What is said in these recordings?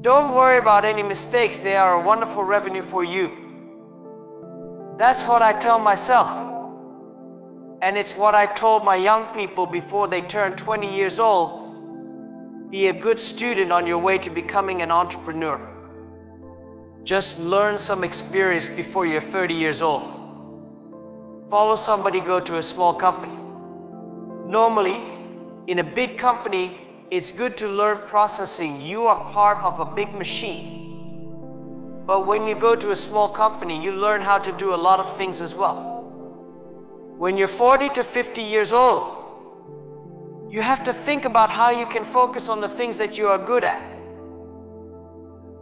Don't worry about any mistakes, they are a wonderful revenue for you. That's what I tell myself. And it's what I told my young people before they turn 20 years old. Be a good student on your way to becoming an entrepreneur. Just learn some experience before you're 30 years old. Follow somebody go to a small company. Normally, in a big company, it's good to learn processing. You are part of a big machine. But when you go to a small company, you learn how to do a lot of things as well. When you're 40 to 50 years old, you have to think about how you can focus on the things that you are good at.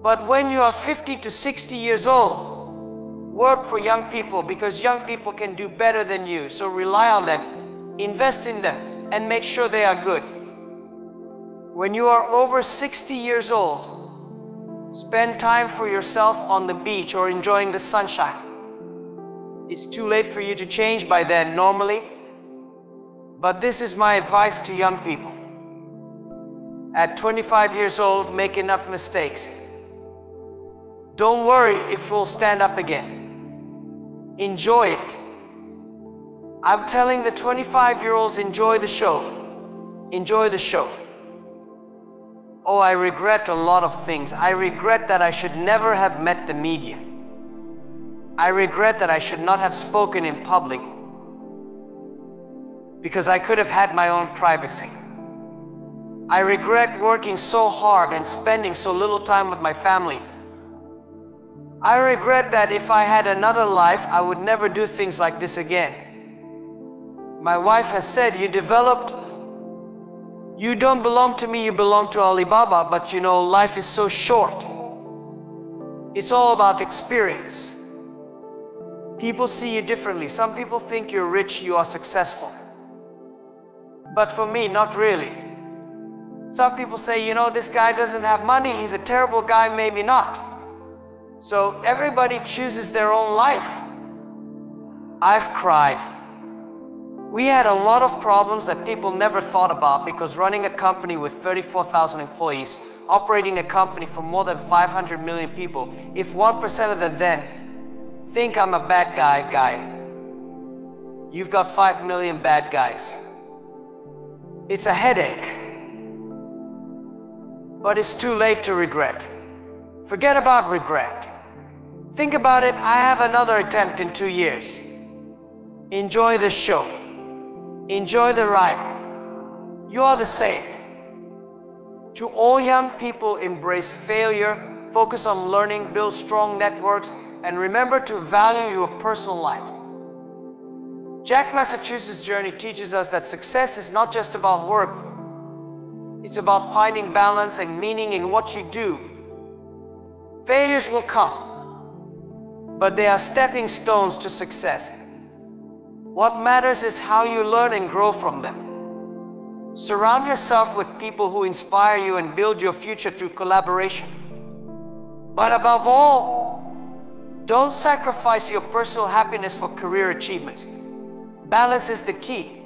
But when you are 50 to 60 years old, work for young people because young people can do better than you. So rely on them, invest in them, and make sure they are good. When you are over 60 years old, Spend time for yourself on the beach or enjoying the sunshine. It's too late for you to change by then normally, but this is my advice to young people. At 25 years old, make enough mistakes. Don't worry if we'll stand up again. Enjoy it. I'm telling the 25 year olds enjoy the show. Enjoy the show. Oh, I regret a lot of things. I regret that I should never have met the media. I regret that I should not have spoken in public because I could have had my own privacy. I regret working so hard and spending so little time with my family. I regret that if I had another life, I would never do things like this again. My wife has said, you developed you don't belong to me, you belong to Alibaba, but you know, life is so short. It's all about experience. People see you differently. Some people think you're rich, you are successful. But for me, not really. Some people say, you know, this guy doesn't have money, he's a terrible guy, maybe not. So everybody chooses their own life. I've cried. We had a lot of problems that people never thought about because running a company with 34,000 employees, operating a company for more than 500 million people, if 1% of them then think I'm a bad guy, guy, you've got 5 million bad guys. It's a headache. But it's too late to regret. Forget about regret. Think about it, I have another attempt in two years. Enjoy the show. Enjoy the ride. You are the same. To all young people, embrace failure, focus on learning, build strong networks, and remember to value your personal life. Jack Ma's journey teaches us that success is not just about work. It's about finding balance and meaning in what you do. Failures will come, but they are stepping stones to success. What matters is how you learn and grow from them. Surround yourself with people who inspire you and build your future through collaboration. But above all, don't sacrifice your personal happiness for career achievements. Balance is the key.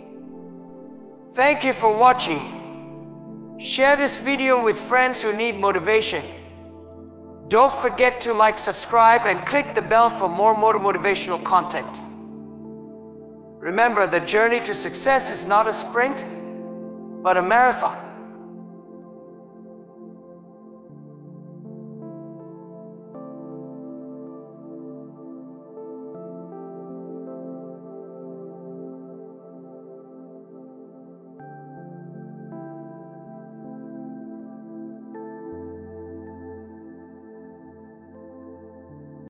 Thank you for watching. Share this video with friends who need motivation. Don't forget to like, subscribe, and click the bell for more motivational content. Remember, the journey to success is not a sprint, but a marathon.